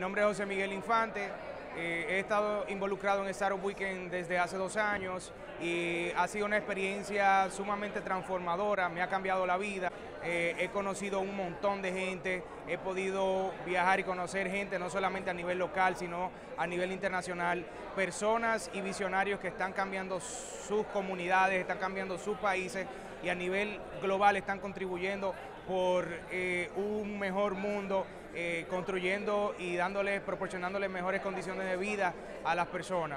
Mi nombre es José Miguel Infante, eh, he estado involucrado en Startup Weekend desde hace dos años y ha sido una experiencia sumamente transformadora, me ha cambiado la vida, eh, he conocido un montón de gente, he podido viajar y conocer gente no solamente a nivel local, sino a nivel internacional, personas y visionarios que están cambiando sus comunidades, están cambiando sus países y a nivel global están contribuyendo por eh, un mejor mundo, eh, construyendo y dándoles, proporcionándoles mejores condiciones de vida a las personas.